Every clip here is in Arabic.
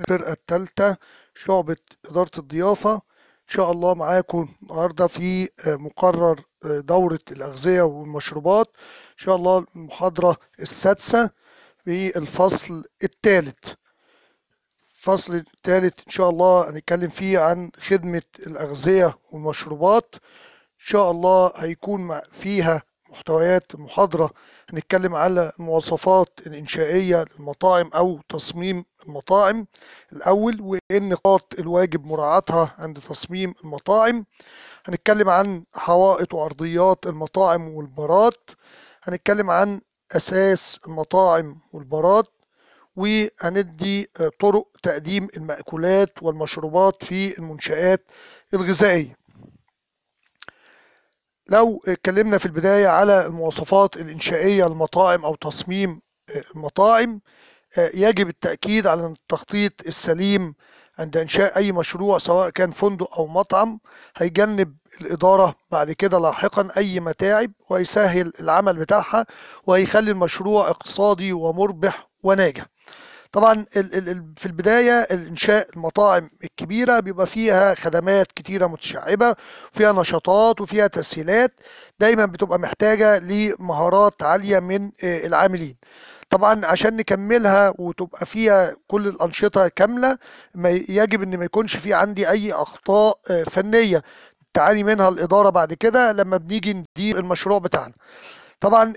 الفرقة التالتة شعبة إدارة الضيافة. إن شاء الله معاكم النهاردة في مقرر دورة الأغذية والمشروبات. إن شاء الله المحاضرة السادسة في الفصل الثالث الفصل الثالث إن شاء الله هنتكلم فيه عن خدمة الأغذية والمشروبات. إن شاء الله هيكون فيها محتويات المحاضرة هنتكلم على المواصفات الإنشائية للمطاعم أو تصميم المطاعم. الأول وإيه نقاط الواجب مراعاتها عند تصميم المطاعم. هنتكلم عن حوائط وأرضيات المطاعم والبارات. هنتكلم عن أساس المطاعم والبارات. وهندي طرق تقديم المأكولات والمشروبات في المنشآت الغذائية. لو اتكلمنا في البداية على المواصفات الإنشائية للمطاعم أو تصميم المطاعم يجب التأكيد على التخطيط السليم عند إنشاء أي مشروع سواء كان فندق أو مطعم هيجنب الإدارة بعد كده لاحقا أي متاعب ويسهل العمل بتاعها وهيخلي المشروع اقتصادي ومربح وناجح. طبعا في البداية الإنشاء المطاعم الكبيرة بيبقى فيها خدمات كتيرة متشعبة فيها نشاطات وفيها تسهيلات دايما بتبقى محتاجة لمهارات عالية من العاملين. طبعا عشان نكملها وتبقى فيها كل الأنشطة كاملة يجب إن ما يكونش في عندي أي أخطاء فنية تعاني منها الإدارة بعد كده لما بنيجي ندير المشروع بتاعنا. طبعا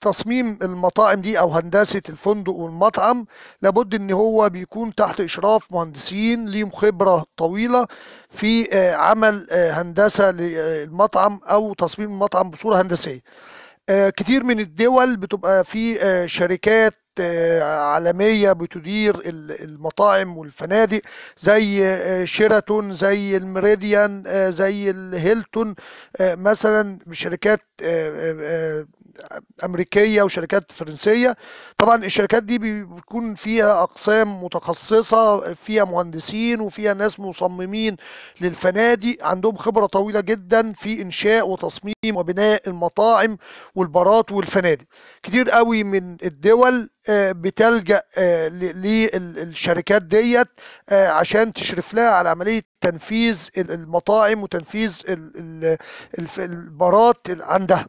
تصميم المطاعم دي أو هندسة الفندق والمطعم لابد إن هو بيكون تحت إشراف مهندسين ليهم خبرة طويلة في عمل هندسة للمطعم أو تصميم المطعم بصورة هندسية. كتير من الدول بتبقى في شركات عالمية بتدير المطاعم والفنادق زي شيراتون زي المريديان زي الهيلتون مثلا شركات أمريكية وشركات فرنسية. طبعا الشركات دي بيكون فيها أقسام متخصصة فيها مهندسين وفيها ناس مصممين للفنادق عندهم خبرة طويلة جدا في إنشاء وتصميم وبناء المطاعم والبارات والفنادق. كتير قوي من الدول بتلجأ للشركات ديت عشان تشرف لها على عملية تنفيذ المطاعم وتنفيذ البارات عندها.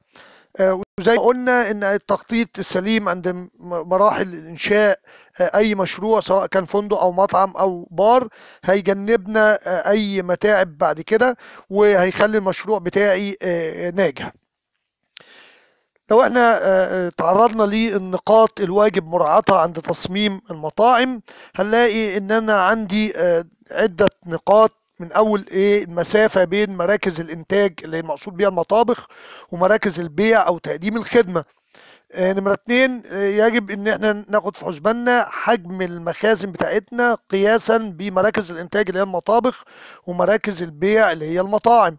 وزي ما قلنا إن التخطيط السليم عند مراحل انشاء أي مشروع سواء كان فندق أو مطعم أو بار هيجنبنا أي متاعب بعد كده وهيخلي المشروع بتاعي ناجح. لو إحنا تعرضنا للنقاط الواجب مراعاتها عند تصميم المطاعم هنلاقي ان أنا عندي عدة نقاط من أول إيه المسافة بين مراكز الإنتاج اللي المقصود بيها المطابخ ومراكز البيع أو تقديم الخدمة. آه نمرة اتنين آه يجب إن إحنا ناخد في حسباننا حجم المخازن بتاعتنا قياسا بمراكز الإنتاج اللي هي المطابخ ومراكز البيع اللي هي المطاعم.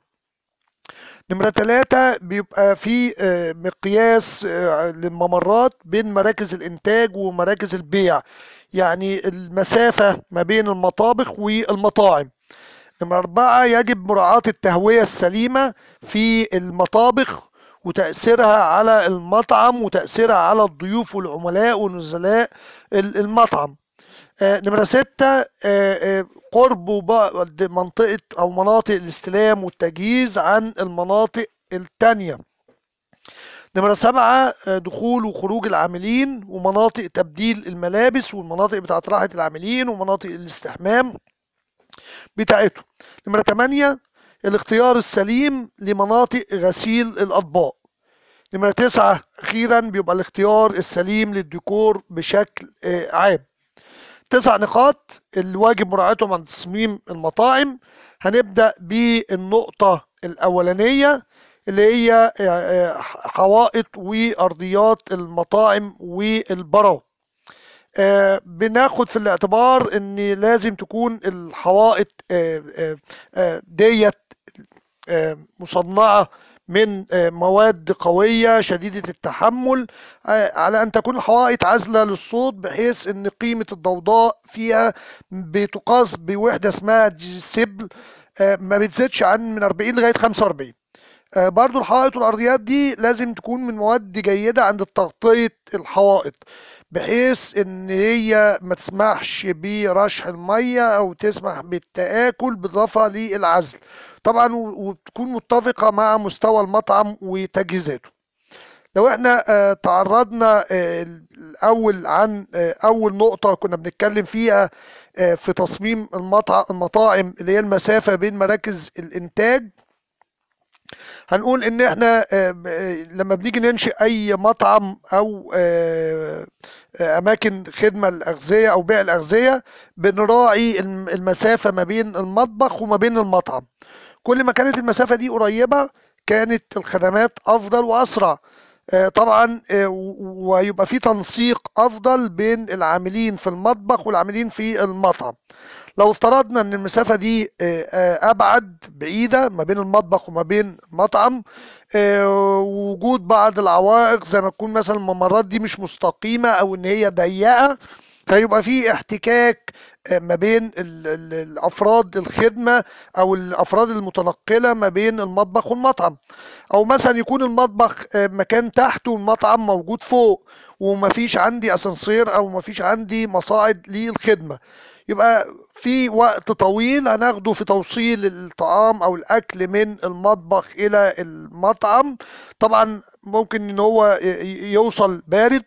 نمرة ثلاثة بيبقى في آه مقياس للممرات بين مراكز الإنتاج ومراكز البيع. يعني المسافة ما بين المطابخ والمطاعم. نمرة أربعة يجب مراعاة التهوية السليمة في المطابخ وتأثيرها على المطعم وتأثيرها على الضيوف والعملاء ونزلاء المطعم. نمرة ستة قرب منطقة أو مناطق الاستلام والتجهيز عن المناطق التانية. نمرة سبعة دخول وخروج العاملين ومناطق تبديل الملابس والمناطق بتاعت راحة العاملين ومناطق الاستحمام. بتاعته. نمرة 8 الاختيار السليم لمناطق غسيل الأطباق. نمرة 9 أخيرا بيبقى الاختيار السليم للديكور بشكل عام. تسع نقاط الواجب مراعاتهم عند تصميم المطاعم. هنبدأ بالنقطة الأولانية اللي هي حوائط وأرضيات المطاعم والبارات آه بناخد في الاعتبار إن لازم تكون الحوائط آه آه ديت مصنعة من مواد قوية شديدة التحمل على أن تكون الحوائط عازلة للصوت بحيث أن قيمة الضوضاء فيها بتقاس بوحدة اسمها ديسيبل ما بتزيدش عن من 40 لغاية 45 آه، برضو الحائط والأرضيات دي لازم تكون من مواد جيدة عند تغطية الحوائط بحيث إن هي ما تسمحش برشح المية أو تسمح بالتآكل بالإضافة للعزل. طبعا وتكون متفقة مع مستوى المطعم وتجهيزاته. لو إحنا آه، تعرضنا آه، الأول عن أول نقطة كنا بنتكلم فيها في تصميم المطاعم اللي هي المسافة بين مراكز الإنتاج هنقول إن إحنا آه، آه، لما بنيجي ننشئ أي مطعم أو آه، أماكن خدمة الاغذيه أو بيع الأغذية بنراعي المسافة ما بين المطبخ وما بين المطعم. كل ما كانت المسافة دي قريبة كانت الخدمات أفضل وأسرع. طبعا ويبقى في تنسيق أفضل بين العاملين في المطبخ والعاملين في المطعم. لو افترضنا إن المسافة دي آه، آه، أبعد بعيدة ما بين المطبخ وما بين مطعم آه، وجود بعض العوائق زي ما تكون مثلا الممرات دي مش مستقيمة أو إن هي ضيقة فيبقى في احتكاك ما بين الأفراد الخدمة أو الأفراد المتنقلة ما بين المطبخ والمطعم. أو مثلا يكون المطبخ مكان تحت والمطعم موجود فوق ومفيش عندي أسانسير أو مفيش عندي مصاعد للخدمة. يبقى في وقت طويل هناخده في توصيل الطعام أو الأكل من المطبخ إلى المطعم. طبعا ممكن إن هو يوصل بارد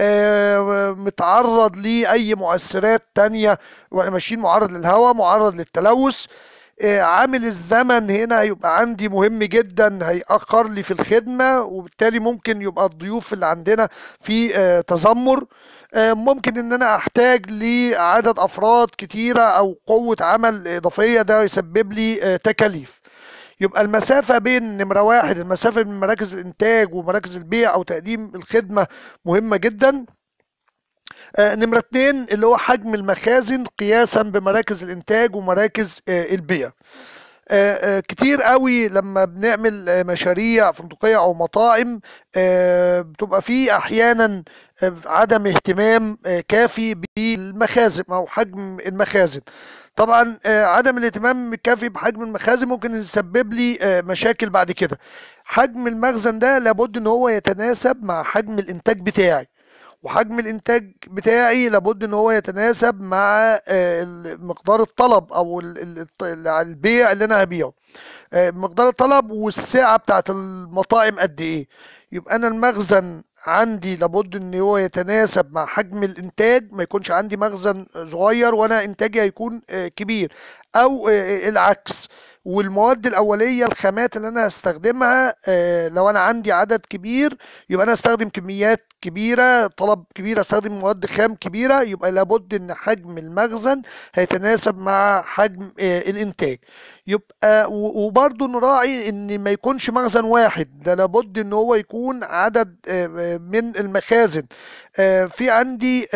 آه، متعرض لأي مؤثرات تانية. وإحنا ماشيين معرض للهواء معرض للتلوث. عامل الزمن هنا هيبقى عندي مهم جدا هيأخر لي في الخدمة وبالتالي ممكن يبقى الضيوف اللي عندنا في آه، تذمر. آه، ممكن إن أنا أحتاج لعدد أفراد كتيرة أو قوة عمل إضافية ده يسبب لي تكاليف. يبقى المسافة بين نمرة واحد المسافة بين مراكز الإنتاج ومراكز البيع أو تقديم الخدمة مهمة جدا. آه، نمرة اتنين اللي هو حجم المخازن قياسا بمراكز الإنتاج ومراكز آه، البيع. آه، كتير قوي لما بنعمل مشاريع فندقية أو مطاعم بتبقى فيه أحيانا عدم اهتمام كافي بالمخازن أو حجم المخازن. طبعا عدم الاهتمام الكافي بحجم المخازن ممكن يسبب لي مشاكل بعد كده. حجم المخزن ده لابد إن هو يتناسب مع حجم الإنتاج بتاعي. وحجم الإنتاج بتاعي لابد إن هو يتناسب مع آه، مقدار الطلب أو البيع اللي أنا هبيعه. آه، مقدار الطلب والسعة بتاعت المطاعم قد إيه. يبقى أنا المخزن عندي لابد إن هو يتناسب مع حجم الإنتاج ما يكونش عندي مخزن صغير وأنا إنتاجي هيكون آه، كبير. أو العكس. والمواد الأولية الخامات اللي أنا هستخدمها لو أنا عندي عدد كبير يبقى أنا استخدم كميات كبيرة طلب كبير استخدم مواد خام كبيرة يبقى لابد إن حجم المخزن هيتناسب مع حجم آه، الإنتاج. يبقى وبرضه نراعي إن ما يكونش مخزن واحد ده لابد إن هو يكون عدد آه، من المخازن. آه، في عندي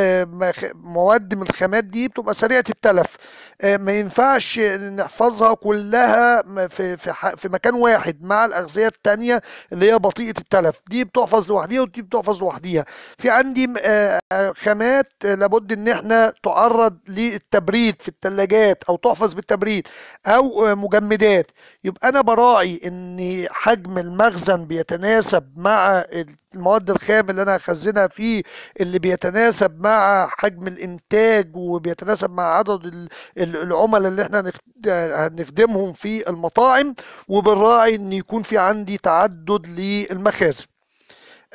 مواد من الخامات دي بتبقى سريعة التلف. ما ينفعش نحفظها كلها في في في مكان واحد مع الأغذية الثانية اللي هي بطيئة التلف. دي بتحفظ لوحديها ودي بتحفظ لوحديها. في عندي آه، آه، خامات لابد إن إحنا تعرض للتبريد في الثلاجات أو تحفظ بالتبريد أو آه، مجمدات. يبقى أنا براعي إن حجم المخزن بيتناسب مع المواد الخام اللي أنا هخزنها فيه اللي بيتناسب مع حجم الإنتاج وبيتناسب مع عدد العملاء اللي إحنا هنخدمهم في المطاعم وبنراعي إن يكون في عندي تعدد للمخازن.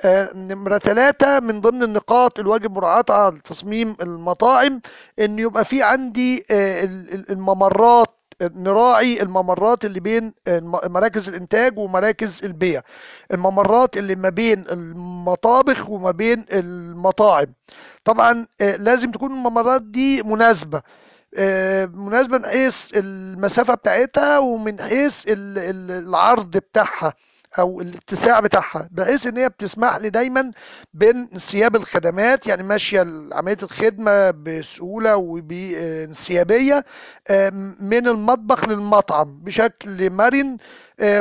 آه، نمرة ثلاثة من ضمن النقاط الواجب مراعاتها تصميم المطاعم إن يبقى في عندي آه، الممرات نراعي الممرات اللي بين مراكز الإنتاج ومراكز البيع. الممرات اللي ما بين المطابخ وما بين المطاعم. طبعا آه، لازم تكون الممرات دي مناسبة. مناسبة من حيث المسافة بتاعتها ومن حيث العرض بتاعها. أو الاتساع بتاعها بحيث إن هي بتسمح لي دايما بانسياب الخدمات يعني ماشية عملية الخدمة بسهولة وبانسيابية من المطبخ للمطعم بشكل مرن آه،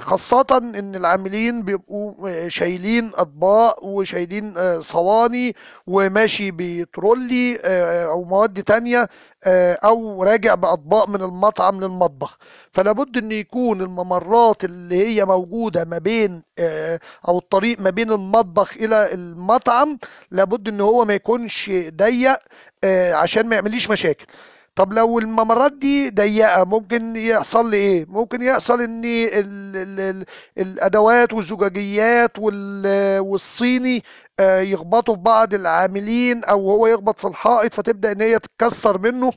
خاصة إن العاملين بيبقوا آه، شايلين أطباق وشايلين آه، صواني وماشي بترولي آه، أو مواد تانية آه، أو راجع بأطباق من المطعم للمطبخ. فلا بد إن يكون الممرات اللي هي موجودة ما بين آه، أو الطريق ما بين المطبخ إلى المطعم لابد إن هو ما يكونش ضيق آه، عشان ما يعمليش مشاكل. طب لو الممرات دي ضيقة ممكن يحصل لي إيه؟ ممكن يحصل ان ال ال ال الأدوات والزجاجيات وال- والصيني آه، يخبطوا في بعض العاملين أو هو يخبط في الحائط فتبدأ إن هي تتكسر منه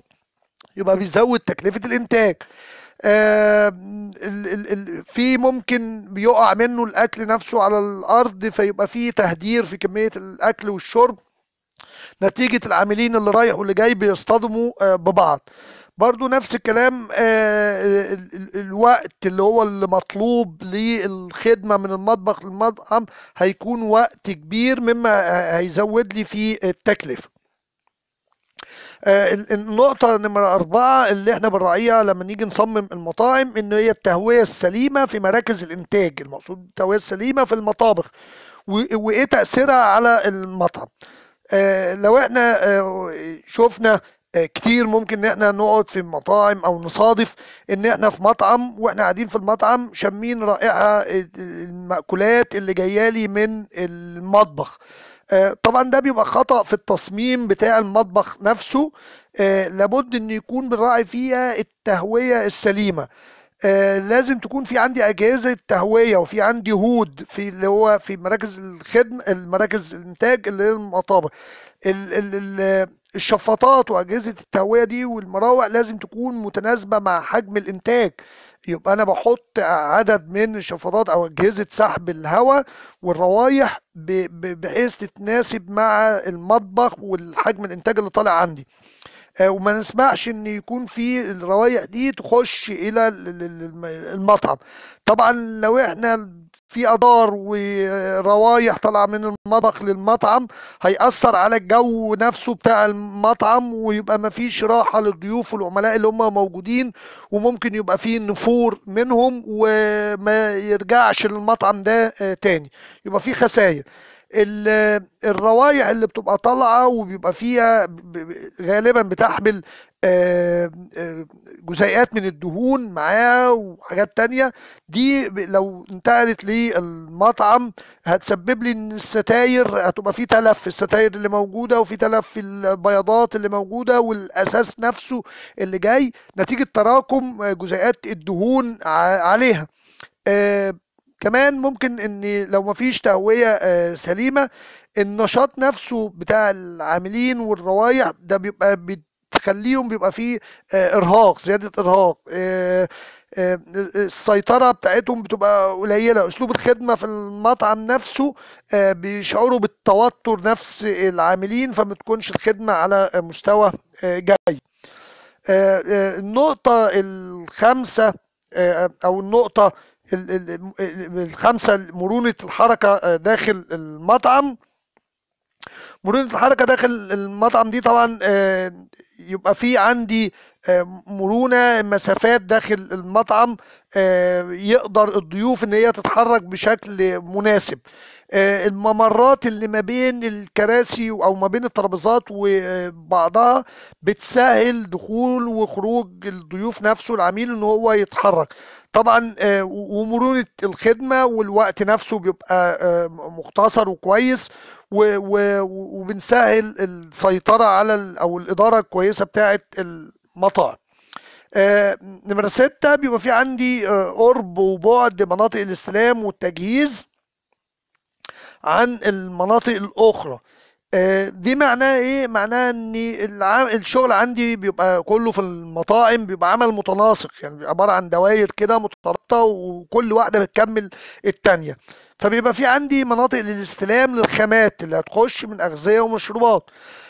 يبقى بيزود تكلفة الإنتاج آه، في ممكن بيقع منه الأكل نفسه على الأرض فيبقى فيه تهدير في كمية الأكل والشرب نتيجة العاملين اللي رايح واللي جاي بيصطدموا آه، ببعض. برضو نفس الكلام آه، ال- ال- الوقت اللي هو اللي مطلوب للخدمة من المطبخ للمطعم هيكون وقت كبير مما هيزود لي في التكلفة. آه، ال- النقطة نمرة أربعة اللي إحنا بنراعيها لما نيجي نصمم المطاعم إن هي التهوية السليمة في مراكز الإنتاج المقصود التهوية السليمة في المطابخ وإيه تأثيرها على المطعم. لو إحنا آه، شفنا آه، كتير ممكن إن إحنا نقعد في مطاعم أو نصادف إن إحنا في مطعم وإحنا قاعدين في المطعم شامين رائحة المأكولات اللي جاية لي من المطبخ. آه، طبعا ده بيبقى خطأ في التصميم بتاع المطبخ نفسه. آه، لابد إن يكون بنراعي فيها التهوية السليمة. آه، لازم تكون في عندي أجهزة تهوية وفي عندي هود في اللي هو في مراكز الخدمه المراكز الإنتاج اللي هي المطابخ ال- ال- ال- الشفاطات وأجهزة التهوية دي والمراوح لازم تكون متناسبة مع حجم الإنتاج. يبقى أنا بحط عدد من الشفاطات أو أجهزة سحب الهواء والروايح بحيث تتناسب مع المطبخ والحجم الإنتاج اللي طالع عندي. وما نسمعش إن يكون في الروايح دي تخش إلى ال- ال- ال- المطعم. طبعا لو إحنا في اضار وروايح طالعة من المطبخ للمطعم هيأثر على الجو نفسه بتاع المطعم ويبقى ما فيش راحة للضيوف والعملاء اللي هم موجودين وممكن يبقى فيه نفور منهم وما يرجعش للمطعم ده آه، تاني. يبقى فيه خسائر ال- الروايح اللي بتبقى طالعة وبيبقى فيها غالبا بتحمل آه، آه، جزيئات من الدهون معاها وحاجات تانية دي لو انتقلت للمطعم هتسبب لي إن الستاير هتبقى في تلف في الستاير اللي موجودة وفي تلف في البياضات اللي موجودة والأساس نفسه اللي جاي نتيجة تراكم آه، جزيئات الدهون عليها. كمان ممكن إن لو مفيش تهوية آه، سليمة النشاط نفسه بتاع العاملين والروايح ده بيبقى بتخليهم بيبقى فيه آه، إرهاق زيادة إرهاق آه، السيطرة بتاعتهم بتبقى قليلة. أسلوب الخدمة في المطعم نفسه بيشعروا بالتوتر نفس العاملين فما تكونش الخدمة على مستوى جيد. آه، آه، النقطة الخامسة أو النقطة ال- ال- ال- الخامسة مرونة الحركة آه، داخل المطعم. مرونة الحركة داخل المطعم دي طبعا آه، يبقى في عندي آه، مرونة مسافات داخل المطعم آه، يقدر الضيوف إن هي تتحرك بشكل مناسب. الممرات اللي ما بين الكراسي أو ما بين الترابيزات وبعضها بتسهل دخول وخروج الضيوف نفسه العميل إن هو يتحرك. طبعا ومرونة الخدمة والوقت نفسه بيبقى مختصر وكويس. وبنسهل السيطرة على ال- أو الإدارة الكويسة بتاعة المطاعم. آه، نمرة ستة بيبقى في عندي آه، قرب وبعد مناطق الاستلام والتجهيز عن المناطق الأخرى. آه، دي معناها إيه؟ معناها إن الشغل عندي بيبقى كله في المطاعم بيبقى عمل متناسق. يعني عبارة عن دوائر كده مترابطة وكل واحدة بتكمل التانية. فبيبقى في عندي مناطق للاستلام للخامات اللي هتخش من أغذية ومشروبات.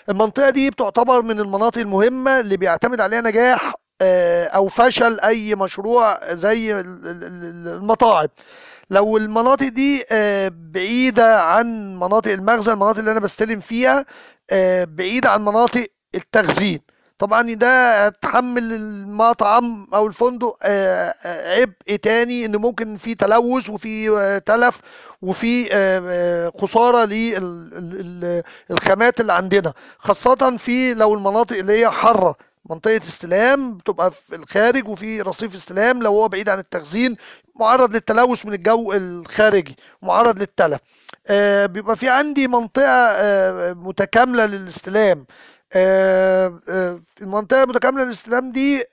المنطقة دي بتعتبر من المناطق المهمة اللي بيعتمد عليها نجاح آه، أو فشل أي مشروع زي ال- ال- ال- المطاعم. لو المناطق دي آه، بعيدة عن مناطق المخزن المناطق اللي أنا بستلم فيها آه، بعيدة عن مناطق التخزين. طبعا ده تحمل المطعم أو الفندق آه، آه، عبء تاني إن ممكن في تلوث وفي آه، تلف وفي خسارة للخامات اللي عندنا. خاصة في لو المناطق اللي هي حارة منطقة استلام بتبقى في الخارج وفي رصيف استلام لو هو بعيد عن التخزين معرض للتلوث من الجو الخارجي معرض للتلف. بيبقى في عندي منطقة آه متكاملة للاستلام. آه آه المنطقة المتكاملة للاستلام دي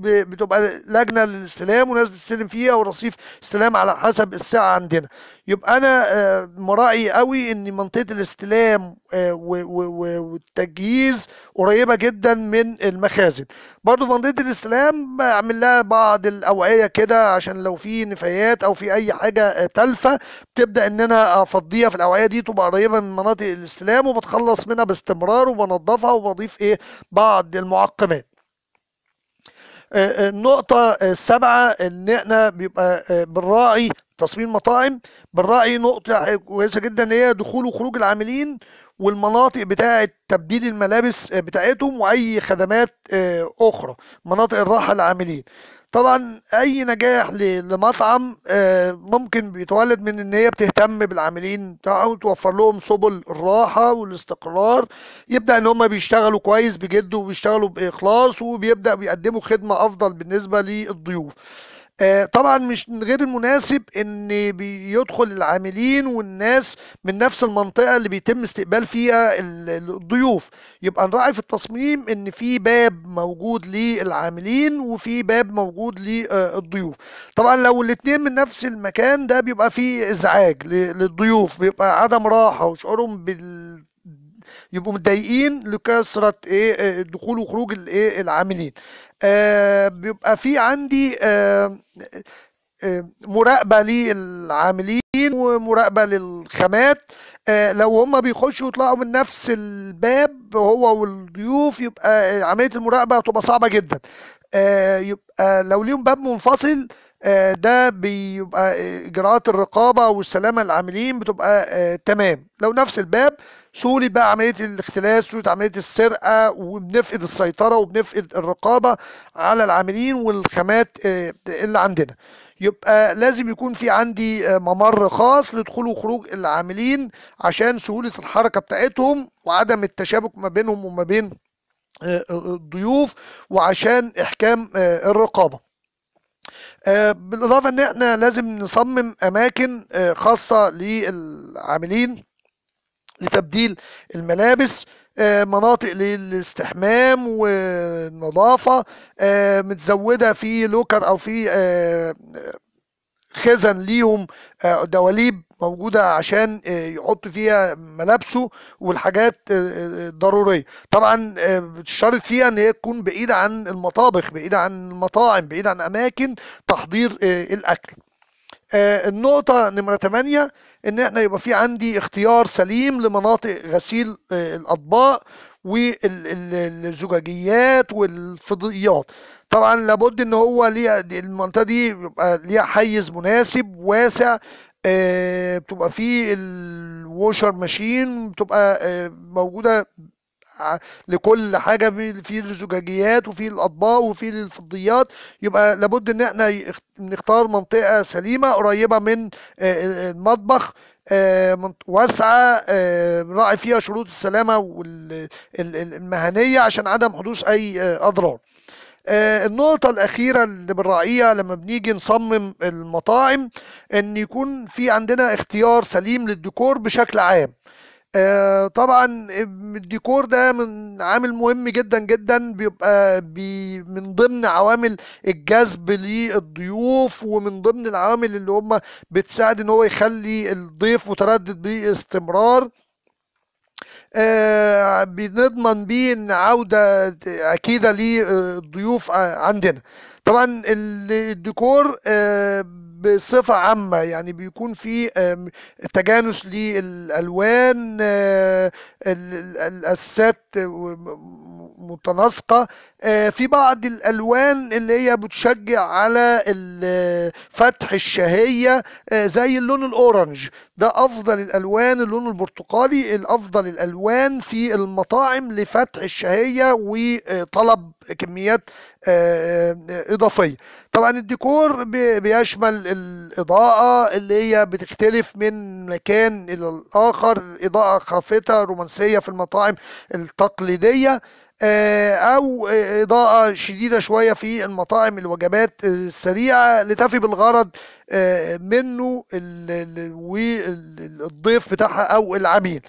بتبقى لجنة للاستلام وناس بتستلم فيها ورصيف استلام على حسب الساعة عندنا. يبقى أنا آه، مراعي قوي إن منطقة الاستلام آه، والتجهيز قريبة جدا من المخازن. برضو في منطقة الاستلام بعمل لها بعض الأوعية كده عشان لو في نفايات أو في أي حاجة آه، تالفة بتبدأ إن أنا أفضيها في الأوعية دي تبقى قريبة من مناطق الاستلام وبتخلص منها باستمرار وبنضفها وبضيف إيه بعض المعقمات. النقطة السابعة إن إحنا بيبقى آه، بنراعي تصميم مطاعم بنراعي نقطة كويسة جدا هي دخول وخروج العاملين والمناطق بتاعة تبديل الملابس آه، بتاعتهم وأي خدمات آه، أخرى مناطق الراحة للعاملين. طبعا أي نجاح لمطعم آه، ممكن بيتولد من إن هي بتهتم بالعاملين بتاعهم وتوفر لهم سبل الراحة والاستقرار يبدأ إن هم بيشتغلوا كويس بجد وبيشتغلوا بإخلاص وبيبدأ بيقدموا خدمة أفضل بالنسبة للضيوف. طبعا مش غير المناسب إن بيدخل العاملين والناس من نفس المنطقة اللي بيتم استقبال فيها ال- ال- الضيوف. يبقى نراعي في التصميم إن في باب موجود للعاملين وفي باب موجود للضيوف. طبعا لو الاتنين من نفس المكان ده بيبقى فيه إزعاج للضيوف. بيبقى عدم راحة وشعورهم بال يبقوا متضايقين لكثرة إيه آه، دخول وخروج الايه العاملين. آه بيبقى في عندي آه آه، مراقبة للعاملين ومراقبة للخامات. آه، لو هم بيخشوا ويطلعوا من نفس الباب هو والضيوف يبقى آه، عملية المراقبة هتبقى صعبة جدا. يبقى لو ليهم باب منفصل ده بيبقى إجراءات الرقابة والسلامة للعاملين بتبقى تمام. لو نفس الباب سهولة بقى عملية الاختلاس سهولة عملية السرقة وبنفقد السيطرة وبنفقد الرقابة على العاملين والخامات آه، اللي عندنا. يبقى لازم يكون في عندي آه، ممر خاص لدخول وخروج العاملين عشان سهولة الحركة بتاعتهم وعدم التشابك ما بينهم وما بين آه، الضيوف وعشان إحكام الرقابة. آه، بالإضافة إن إحنا لازم نصمم أماكن آه، خاصة للعاملين. لتبديل الملابس آه، مناطق للاستحمام والنظافة آه، متزودة في لوكر أو في آه، خزن ليهم دواليب موجودة عشان يحط فيها ملابسه والحاجات الضرورية طبعا بتشترط فيها إن هي تكون بعيدة عن المطابخ بعيدة عن المطاعم بعيدة عن أماكن تحضير آه، النقطة نمرة 8 إن إحنا يبقى في عندي اختيار سليم لمناطق غسيل آه، الأطباق والزجاجيات والفضيات. طبعا لابد إن هو ليها المنطقة دي يبقى ليها حيز مناسب واسع آه، بتبقى فيه الووشر ماشين بتبقى آه، موجودة لكل حاجة في الزجاجيات وفي الأطباق وفي الفضيات. يبقى لابد إن إحنا نختار منطقة سليمة قريبة من آه، المطبخ آه، واسعة آه، نراعي فيها شروط السلامة والمهنيه عشان عدم حدوث أي أضرار. النقطة الأخيرة اللي بنراعيها لما بنيجي نصمم المطاعم إن يكون في عندنا اختيار سليم للديكور بشكل عام. آه، طبعا الديكور ده من عامل مهم جدا جدا بيبقى بي من ضمن عوامل الجذب للضيوف ومن ضمن العوامل اللي هم بتساعد إن هو يخلي الضيف متردد باستمرار. آه، بنضمن بيه إن عودة أكيدة للضيوف عندنا. طبعا ال- الديكور آه، بصفة عامة يعني بيكون في تجانس للألوان آه، ال- ال- الأسات متناسقة. آه، في بعض الألوان اللي هي بتشجع على فتح الشهية آه، زي اللون ال orange. ده أفضل الألوان اللون البرتقالي الأفضل الألوان في المطاعم لفتح الشهية وطلب كميات إضافية. طبعا الديكور بي- بيشمل الإضاءة اللي هي بتختلف من مكان إلى الآخر إضاءة خافتة رومانسية في المطاعم التقليدية آه، أو آه، إضاءة شديدة شوية في المطاعم الوجبات السريعة لتفي بالغرض آه، منه ال- ال- والضيف بتاعها أو العميل.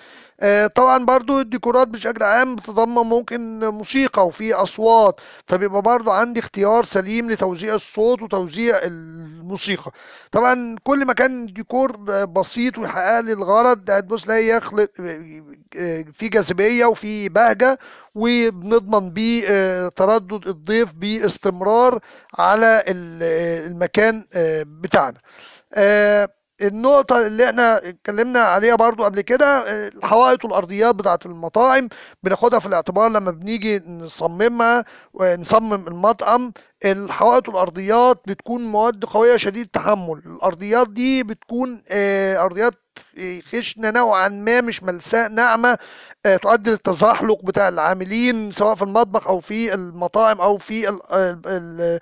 طبعا برضو الديكورات بشكل عام بتتضمن ممكن موسيقى وفي أصوات فبيبقى برضو عندي اختيار سليم لتوزيع الصوت وتوزيع الموسيقى. طبعا كل ما كان الديكور بسيط ويحقق لي الغرض هتبص لاقي يخلق في جاذبية وفي بهجة وبنضمن بيه آه، تردد الضيف باستمرار على ال- المكان آه، بتاعنا. آه، النقطة اللي إحنا اتكلمنا عليها برضو قبل كده الحوائط والأرضيات بتاعة المطاعم بناخدها في الاعتبار لما بنيجي نصممها ونصمم المطعم الحوائط والأرضيات بتكون مواد قوية شديد التحمل الأرضيات دي بتكون آه، أرضيات خشنة نوعا ما مش ملساء ناعمة آه، تؤدي للتزحلق بتاع العاملين سواء في المطبخ أو في المطاعم أو في آه،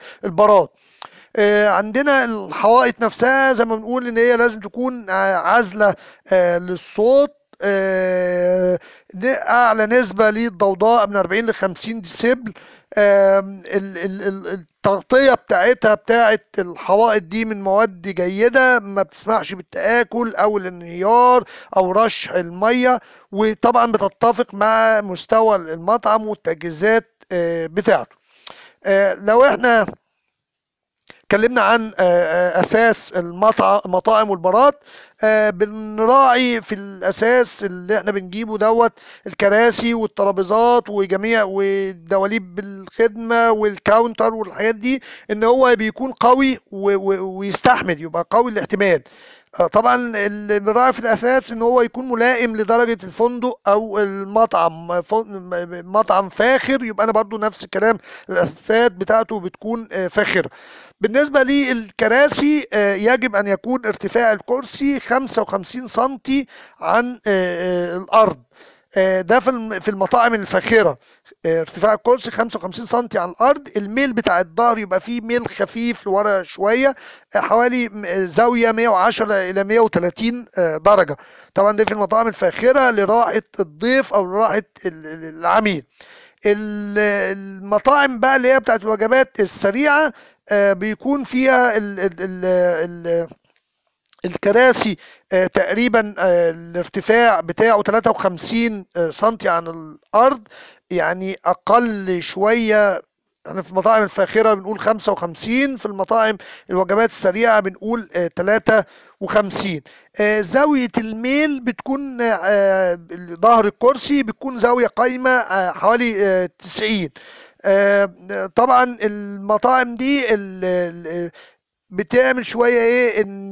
عندنا الحوائط نفسها زي ما بنقول إن هي لازم تكون آه، عازلة آه، للصوت آه، أعلى نسبة للضوضاء من 40 ل 50 ديسيبل. آم، ال- ال- ال- التغطية بتاعتها بتاعت الحوائط دي من مواد جيدة ما بتسمحش بالتآكل أو الانهيار أو رشح المية وطبعا بتتفق مع مستوى المطعم والتجهيزات آه، بتاعته. آه، لو إحنا اتكلمنا عن آه، آه، المطع- المطاعم والبارات. آه، بنراعي في الأساس اللي إحنا بنجيبه دوت الكراسي والترابيزات وجميع والدواليب الخدمه والكاونتر والحاجات دي إن هو بيكون قوي ويستحمل يبقى قوي الاحتمال. طبعا اللي بنراعي في الأساس إن هو يكون ملائم لدرجة الفندق أو المطعم. مطعم فاخر يبقى أنا برضو نفس الكلام الاثاثات بتاعته بتكون فاخره بالنسبة للكراسي آه، يجب أن يكون ارتفاع الكرسي 55 سنتي عن آه، آه، الأرض. ده في الم- في المطاعم الفاخرة. آه، ارتفاع الكرسي 55 سنتي عن الأرض. الميل بتاع الظهر يبقى فيه ميل خفيف لورا شوية آه، حوالي زاوية 110 إلى 130 آه، درجة. طبعا ده في المطاعم الفاخرة لراحة الضيف ال- ال- العميل. ال- المطاعم بقى اللي هي بتاعت الوجبات السريعة آه، بيكون فيها ال ال ال ال الكراسي آه، تقريبا آه، الارتفاع بتاعه 53 سنتي عن الأرض. يعني أقل شوية إحنا في المطاعم الفاخرة بنقول 55 في المطاعم الوجبات السريعة بنقول 3 وخمسين آه، زاوية الميل بتكون آه، ظهر الكرسي بتكون زاوية قايمة آه، حوالي تسعين. طبعا المطاعم دي بتعمل شوية إيه إن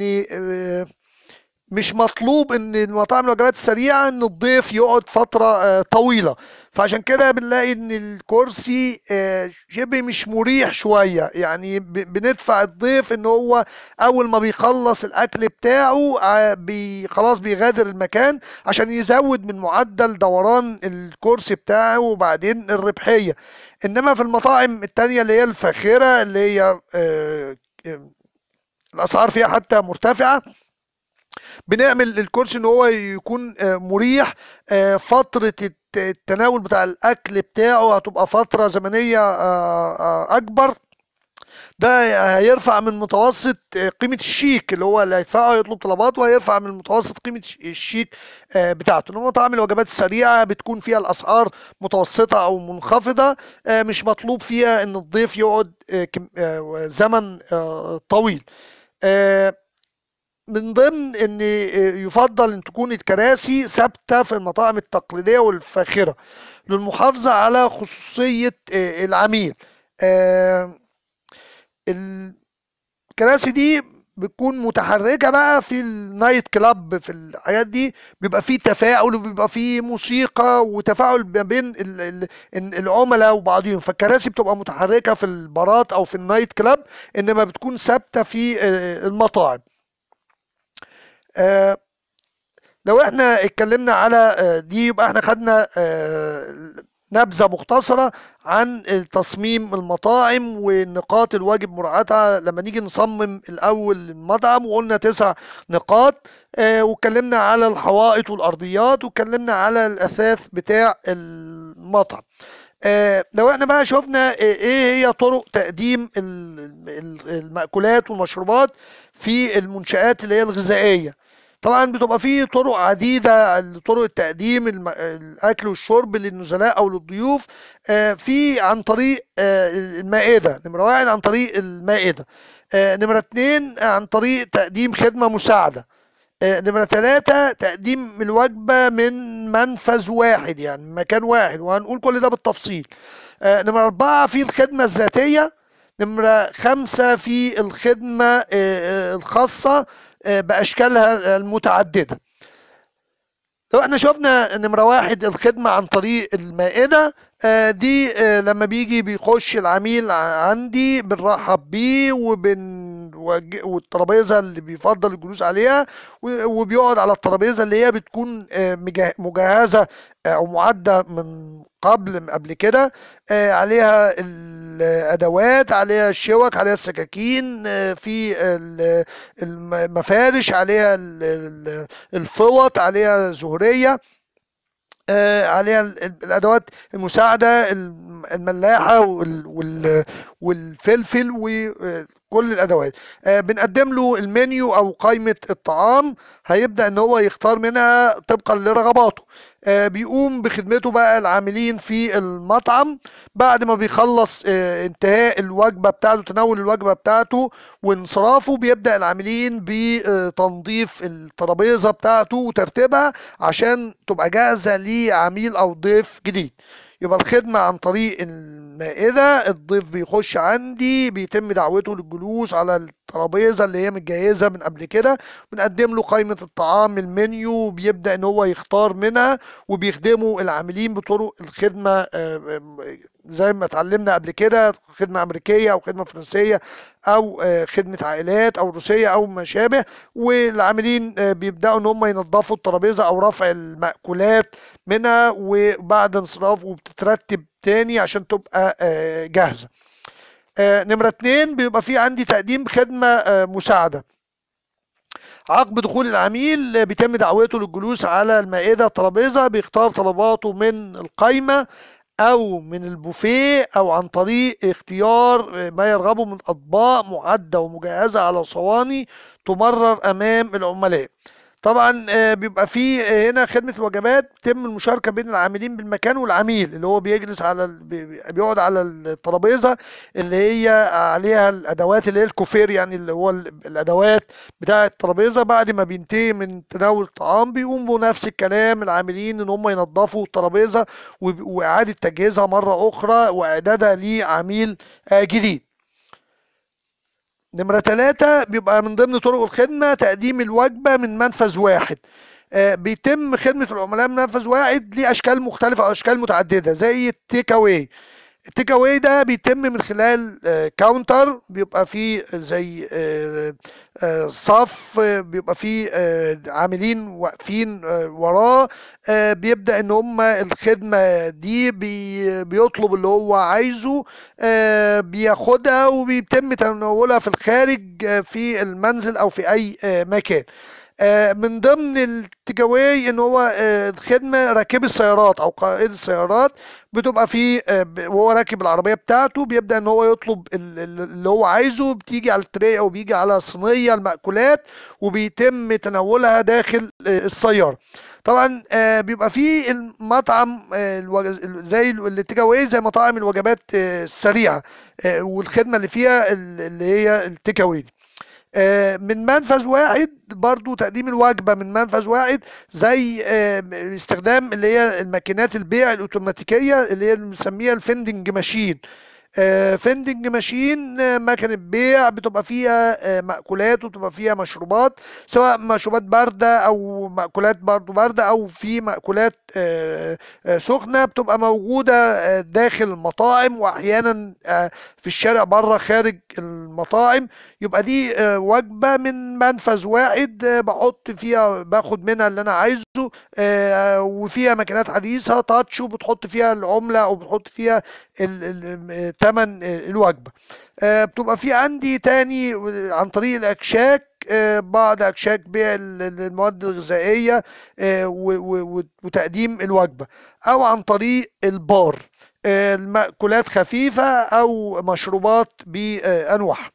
مش مطلوب إن المطاعم الوجبات السريعة ان الضيف يقعد فترة آه، طويلة. فعشان كده بنلاقي إن الكرسي آه، شبه مش مريح شوية. يعني بندفع الضيف إن هو أول ما بيخلص الأكل بتاعه آه، خلاص بيغادر المكان عشان يزود من معدل دوران الكرسي بتاعه وبعدين الربحية. إنما في المطاعم التانية اللي هي الفاخرة اللي هي آه، آه، الأسعار فيها حتى مرتفعة بنعمل الكرسي إن هو يكون آه، مريح آه، الت- التناول بتاع الأكل بتاعه هتبقى فترة زمنية آه، أكبر. ده هيرفع من متوسط قيمة الشيك اللي هو اللي هيدفعه يطلب طلبات وهيرفع من متوسط قيمة الشيك بتاعته. انما مطاعم الوجبات السريعة بتكون فيها الأسعار متوسطة أو منخفضة مش مطلوب فيها إن الضيف يقعد زمن طويل. من ضمن إن يفضل إن تكون الكراسي ثابتة في المطاعم التقليدية والفاخرة للمحافظة على خصوصية آه، العميل. آه، الكراسي دي بتكون متحركة بقى في ال night club في الحاجات دي بيبقى فيه تفاعل وبيبقى فيه موسيقى وتفاعل ما بين ال- ال- ال- العملاء وبعضهم فالكراسي بتبقى متحركة في البارات أو في ال night club إنما بتكون ثابتة في آه، المطاعم. آه، لو إحنا اتكلمنا على آه، دي يبقى إحنا خدنا آه، نبذة مختصرة عن تصميم المطاعم والنقاط الواجب مراعاتها. لما نيجي نصمم الأول المطعم وقلنا تسع نقاط واتكلمنا على الحوائط والأرضيات واتكلمنا على الأثاث بتاع المطعم. لو إحنا بقى شفنا إيه هي طرق تقديم ال- ال- المأكولات والمشروبات في المنشآت اللي هي الغذائية. طبعا بتبقى فيه طرق عديدة لطرق التقديم الأكل والشرب للنزلاء أو للضيوف آه، في عن طريق آه، المائدة. نمرة واحد عن طريق المائدة. آه، نمرة اتنين عن طريق تقديم خدمة مساعدة. آه، نمرة ثلاثة تقديم الوجبة من منفذ واحد يعني مكان واحد وهنقول كل ده بالتفصيل. نمرة أربعة في الخدمة الذاتية. نمرة خمسة في الخدمة الخاصة. بأشكالها المتعددة. لو إحنا شفنا نمرة واحد الخدمة عن طريق المائدة آه، دي آه، لما بيجي بيخش العميل عندي بنرحب بيه وبن والترابيزة اللي بيفضل الجلوس عليها وبيقعد على الترابيزة اللي هي بتكون آه، مجه- مجهزة آه، أو معدة من قبل قبل كده آه، عليها الأدوات عليها الشوك عليها السكاكين في ال- المفارش عليها ال- ال- الفوط عليها زهرية. آه، عليها ال- ال- الأدوات المساعدة الم- الملاحة وال- وال- والفلفل وكل الأدوات. آه، بنقدم له المنيو أو قائمة الطعام هيبدأ إن هو يختار منها طبقا لرغباته. آه، بيقوم بخدمته بقى العاملين في المطعم بعد ما بيخلص آه، انتهاء الوجبة بتاعته تناول الوجبة بتاعته وانصرافه بيبدأ العاملين بتنظيف الترابيزة بتاعته وترتيبها عشان تبقى جاهزة لعميل أو ضيف جديد. يبقى الخدمة عن طريق المائدة الضيف بيخش عندي بيتم دعوته للجلوس على الترابيزة اللي هي متجهزة من قبل كده بنقدم له قائمة الطعام المنيو بيبدأ إن هو يختار منها وبيخدموا العاملين بطرق الخدمة آه، آه، زي ما اتعلمنا قبل كده خدمة أمريكية أو خدمة فرنسية أو آه، خدمة عائلات أو روسية أو ما شابه. والعاملين آه، بيبدأوا إن هم ينظفوا الترابيزة أو رفع المأكولات منها وبعد انصرافه بتترتب تاني عشان تبقى آه، جاهزة. آه، نمرة اتنين بيبقى في عندي تقديم خدمة آه، مساعدة. عقب دخول العميل بيتم دعوته للجلوس على المائدة الترابيزة بيختار طلباته من القائمة أو من البوفيه أو عن طريق اختيار ما يرغبه من أطباق معدة ومجهزة على صواني تمرر أمام العملاء. طبعا آه، بيبقى في آه، هنا خدمة الوجبات تتم المشاركة بين العاملين بالمكان والعميل اللي هو بيجلس على بيقعد على الترابيزة اللي هي عليها الأدوات اللي هي الكوفير يعني اللي هو ال- الأدوات بتاعة الترابيزة. بعد ما بينتهي من تناول الطعام بيقوموا بنفس الكلام العاملين إن هم ينظفوا الترابيزة وب- وإعادة تجهيزها مرة أخرى وإعدادها لعميل آه، جديد. نمرة ثلاثة بيبقى من ضمن طرق الخدمة تقديم الوجبة من منفذ واحد. آه، بيتم خدمة العملاء من منفذ واحد ليه أشكال مختلفة أو أشكال متعددة زي ال take away. ال take away ده بيتم من خلال آه، counter بيبقى فيه زي آه، آه، صف آه، بيبقى فيه آه، عاملين واقفين آه، وراه آه، بيبدأ إن هم الخدمة دي بي- بيطلب اللي هو عايزه آه، بياخدها وبيتم تناولها في الخارج آه، في المنزل أو في أي آه، مكان. آه، من ضمن التجاوي إن هو آه، الخدمة راكب السيارات أو قائد السيارات بتبقى فيه آه، وهو راكب العربية بتاعته بيبدأ إن هو يطلب ال- ال- اللي هو عايزه بتيجي على التري أو بيجي على صينية المأكولات وبيتم تناولها داخل آه، السيارة. طبعا آه، بيبقى فيه المطعم زي ال take away زي مطاعم الوجبات السريعة والخدمة اللي فيها ال- اللي هي ال take away من منفذ واحد برضو تقديم الوجبة من منفذ واحد زي آه، استخدام اللي هي الماكينات البيع الأوتوماتيكية اللي هي بنسميها ال vending machine. vending machine مكنه بيع بتبقى فيها آه، مأكولات وبتبقى فيها مشروبات سواء مشروبات باردة أو مأكولات برضو باردة أو في مأكولات آه، آه، سخنة بتبقى موجودة داخل المطاعم واحيانا في الشارع بره خارج المطاعم. يبقى دي وجبة من منفذ واحد بحط فيها باخد منها اللي أنا عايزه وفيها ماكينات حديثة تاتش وبتحط فيها العملة أو بتحط فيها ثمن الوجبة. آه، بتبقى في عندي تاني عن طريق الأكشاك آه، بعض أكشاك بيع ال- ال- المواد الغذائية آه، وتقديم الوجبة. أو عن طريق البار آه، المأكولات خفيفة أو مشروبات بأنواعها.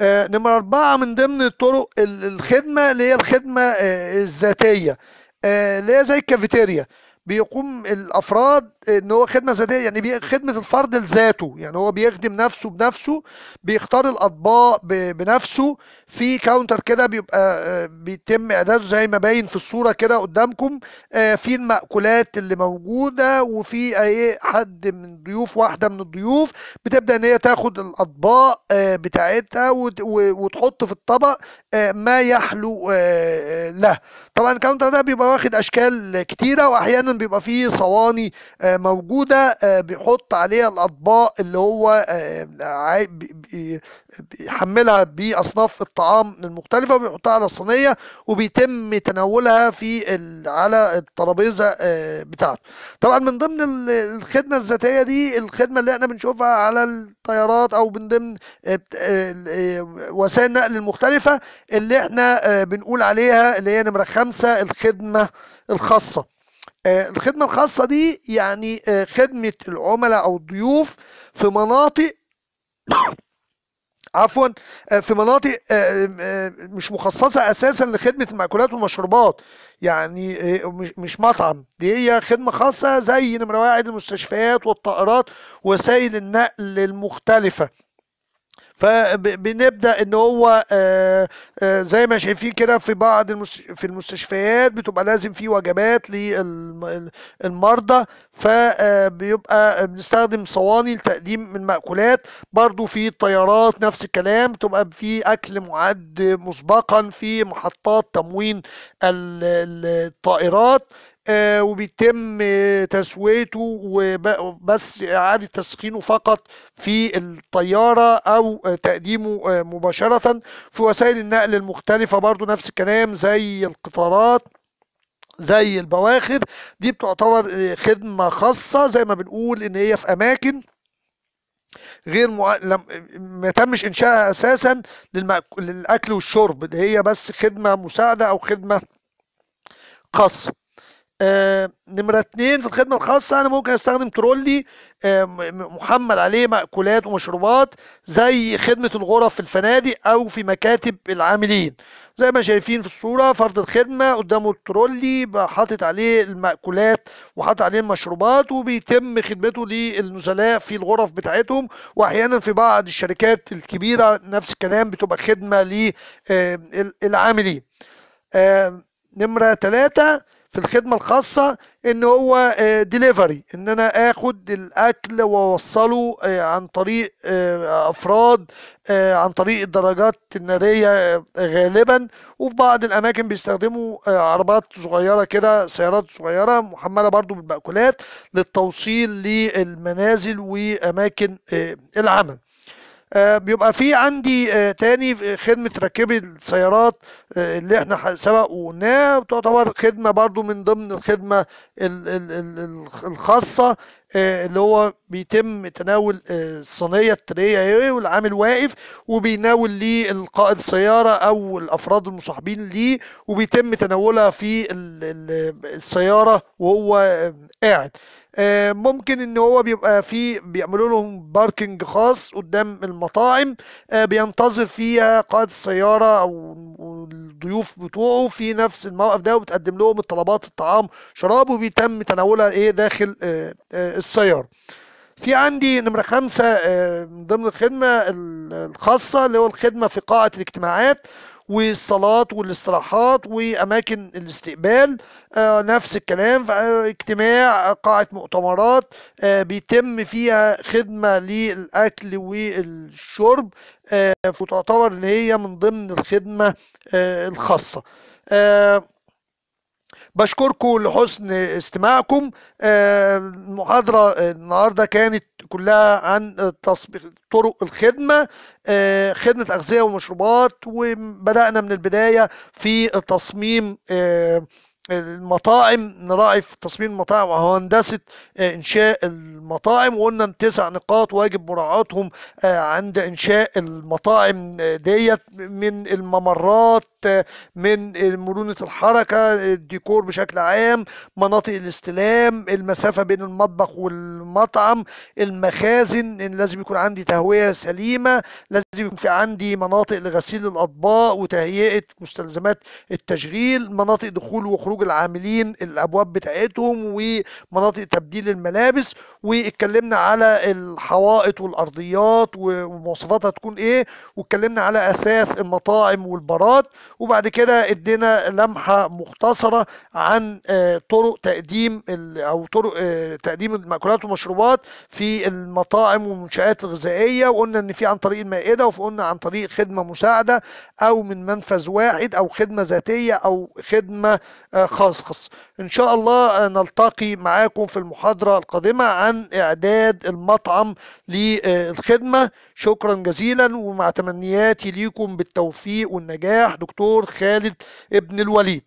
آه، نمرة أربعة من ضمن طرق ال- الخدمة اللي هي الخدمة آه، الذاتية. آه، اللي هي زي الكافيتيريا. بيقوم الأفراد إن هو خدمة ذاتية يعني خدمة الفرد لذاته يعني هو بيخدم نفسه بنفسه بيختار الأطباق ب- بنفسه في counter كده بيبقى آه، بيتم إعداده زي ما باين في الصورة كده قدامكم آه، في المأكولات اللي موجودة وفي أي حد من ضيوف واحدة من الضيوف بتبدأ إن هي تاخد الأطباق آه، بتاعتها وتحط في الطبق ما يحلو له. طبعا ال counter ده بيبقى واخد أشكال كتيرة وأحيانا بيبقى فيه صواني آه، موجودة آه، بيحط عليها الأطباق اللي هو آه، بيحملها بأصناف الطعام المختلفة وبيحطها على الصينية وبيتم تناولها في على الترابيزة آه، بتاعته. طبعا من ضمن ال- الخدمة الذاتية دي الخدمة اللي إحنا بنشوفها على الطيارات أو من ضمن وسائل النقل المختلفة اللي إحنا بنقول عليها اللي هي نمرة خمسة الخدمة الخاصة. آه، الخدمة الخاصة دي يعني آه، خدمة العملاء أو الضيوف في مناطق عفوا آه، في مناطق آه، آه، مش مخصصة أساسا لخدمة المأكولات والمشروبات. يعني آه، مش مطعم. دي هي خدمة خاصة زي نمرة واحد المستشفيات والطائرات وسائل النقل المختلفة. فبنبدأ إن هو آه، آه، زي ما شايفين كده في بعض في المستشفيات بتبقى لازم في وجبات للمرضى فبيبقى بنستخدم صواني لتقديم المأكولات. برضو في الطيارات نفس الكلام بتبقى في أكل معد مسبقا في محطات تموين ال- ال- الطائرات. آه، وبيتم آه، تسويته وبس إعادة تسخينه فقط في الطيارة أو تقديمه آه، مباشرة في وسائل النقل المختلفة. برضو نفس الكلام زي القطارات زي البواخر. دي بتعتبر آه، خدمة خاصة زي ما بنقول إن هي في أماكن غير مع... لم... ما تمش إنشائها أساسا للمأك... للأكل والشرب. هي بس خدمة مساعدة أو خدمة خاصة. آه، نمرة اتنين في الخدمة الخاصة أنا ممكن أستخدم ترولي آه، محمل عليه مأكولات ومشروبات زي خدمة الغرف في الفنادق أو في مكاتب العاملين. زي ما شايفين في الصورة فرد الخدمة قدامه الترولي حاطط عليه المأكولات وحاطط عليه المشروبات وبيتم خدمته للنزلاء في الغرف بتاعتهم. وأحيانا في بعض الشركات الكبيرة نفس الكلام بتبقى خدمة للعاملين آه، نمرة ثلاثة في الخدمة الخاصة إن هو ديليفري إن أنا آخد الأكل وأوصله آه، عن طريق آه، أفراد آه، عن طريق الدراجات النارية آه، غالبا. وفي بعض الأماكن بيستخدموا آه، عربات صغيرة كده سيارات صغيرة محملة برضو بالمأكولات للتوصيل للمنازل وأماكن آه، العمل. آه، بيبقى في عندي آه، تاني خدمة راكبي السيارات آه، اللي إحنا سبق وقلناها تعتبر خدمة برضو من ضمن الخدمة ال- ال- ال- ال- الخاصة آه، اللي هو بيتم تناول آه، الصينية الترية والعامل واقف وبيناول ليه القائد السيارة أو الأفراد المصاحبين ليه وبيتم تناولها في ال- ال- السيارة وهو آه، قاعد. آه، ممكن إن هو بيبقى في بيعملوا لهم باركنج خاص قدام المطاعم آه، بينتظر فيها قائد السيارة أو الضيوف بتوعه في نفس الموقف ده وبتقدم لهم الطلبات الطعام شراب وبيتم تناولها إيه داخل آه، آه، السيارة. في عندي نمرة خمسة آه، من ضمن الخدمة ال- الخاصة اللي هو الخدمة في قاعة الاجتماعات والصالات والاستراحات وأماكن الاستقبال آه، نفس الكلام آه، اجتماع قاعة مؤتمرات آه، بيتم فيها خدمة للأكل والشرب آه، وتعتبر إن هي من ضمن الخدمة آه، الخاصة. آه، بشكركم لحسن استماعكم. آه، المحاضرة النهاردة كانت كلها عن تصبيغ طرق الخدمة آه، خدمة أغذية ومشروبات وبدأنا من البداية في تصميم آه، المطاعم. نراعي في تصميم المطاعم وهندسة إنشاء المطاعم وقلنا تسع نقاط واجب مراعاتهم عند إنشاء المطاعم ديت من الممرات من مرونة الحركة الديكور بشكل عام مناطق الاستلام المسافة بين المطبخ والمطعم المخازن إن لازم يكون عندي تهوية سليمة لازم يكون في عندي مناطق لغسيل الأطباق وتهيئة مستلزمات التشغيل مناطق دخول وخروج العاملين الأبواب بتاعتهم ومناطق تبديل الملابس. واتكلمنا على الحوائط والأرضيات و- ومواصفاتها تكون إيه واتكلمنا على أثاث المطاعم والبارات وبعد كده ادينا لمحة مختصرة عن آه، طرق تقديم أو طرق آه، تقديم المأكولات والمشروبات في المطاعم والمنشآت الغذائية. وقلنا إن في عن طريق المائدة وقلنا عن طريق خدمة مساعدة أو من منفذ واحد أو خدمة ذاتية أو خدمة آه، خاص خاص. إن شاء الله نلتقي معاكم في المحاضرة القادمة عن إعداد المطعم للخدمة. شكرا جزيلا ومع تمنياتي ليكم بالتوفيق والنجاح دكتور خالد ابن الوليد.